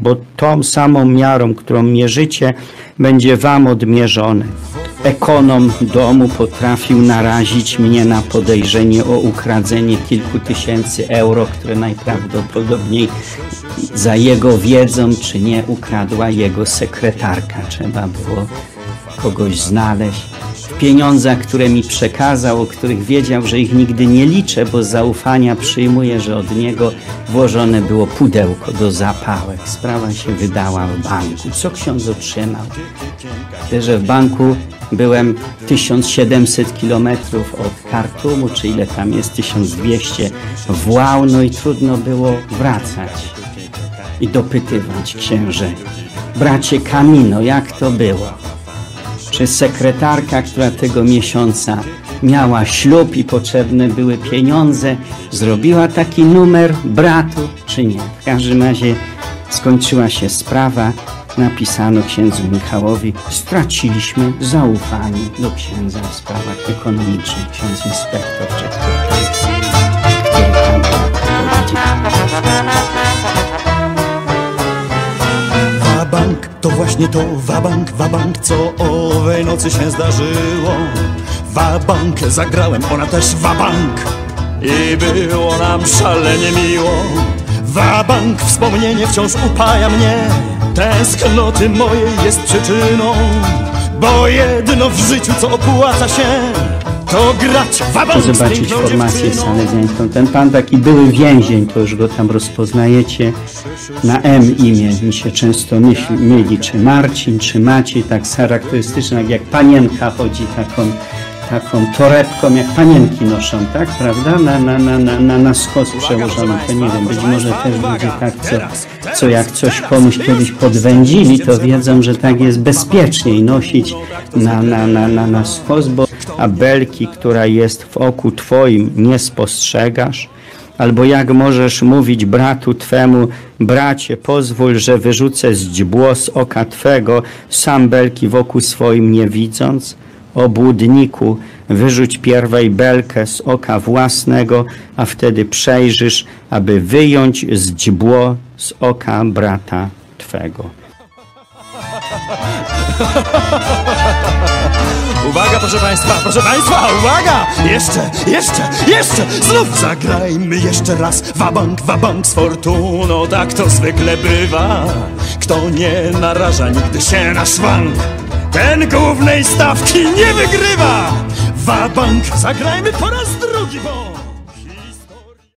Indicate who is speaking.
Speaker 1: bo tą samą miarą, którą mierzycie, będzie wam odmierzone. Ekonom domu potrafił narazić mnie na podejrzenie o ukradzenie kilku tysięcy euro, które najprawdopodobniej za jego wiedzą czy nie ukradła jego sekretarka. Trzeba było kogoś znaleźć. W pieniądzach, które mi przekazał, o których wiedział, że ich nigdy nie liczę, bo z zaufania przyjmuję, że od niego włożone było pudełko do zapałek. Sprawa się wydała w banku. Co ksiądz otrzymał? Wie, że w banku byłem 1700 kilometrów od Kartumu, czy ile tam jest, 1200 w Łauno i trudno było wracać i dopytywać księże. Bracie Kamino, jak to było? Czy sekretarka, która tego miesiąca miała ślub i potrzebne były pieniądze, zrobiła taki numer bratu, czy nie? W każdym razie skończyła się sprawa. Napisano księdzu Michałowi, straciliśmy zaufanie do księdza w sprawach ekonomicznych. Ksiądz inspektor, czy.
Speaker 2: Właśnie to wabank, wabank, co owej nocy się zdarzyło. Wabank, zagrałem, ona też wabank i było nam szalenie miło. Wabank, wspomnienie wciąż upaja mnie, tęsknoty mojej jest przyczyną. Bo jedno w życiu, co opłaca się, to grać z
Speaker 1: zobaczyć formację salezjańską. Ten pan taki były więzień, to już go tam rozpoznajecie. Na M imię mi się często myśli, myli, czy Marcin, czy Maciej, tak charakterystyczne, jak panienka chodzi taką, taką torebką, jak panienki noszą, tak, prawda? Na, na, na, na, na, na skos przełożony, to nie wiem, być może też ludzie tak, co, co jak coś komuś kiedyś podwędzili, to wiedzą, że tak jest bezpieczniej nosić na, na, na, na, na skos, bo a belki, która jest w oku Twoim, nie spostrzegasz? Albo jak możesz mówić bratu Twemu, bracie, pozwól, że wyrzucę zdźbło z oka Twego, sam belki w oku swoim nie widząc? Obłudniku, wyrzuć pierwej belkę z oka własnego, a wtedy przejrzysz, aby wyjąć zdźbło z oka brata Twego.
Speaker 2: Uwaga, proszę Państwa, proszę Państwa, uwaga! Jeszcze, jeszcze, jeszcze! Znów zagrajmy jeszcze raz Wabank, wabank z fortuną, tak to zwykle bywa. Kto nie naraża nigdy się na szwank, ten głównej stawki nie wygrywa! Wabank, zagrajmy po raz drugi, bo...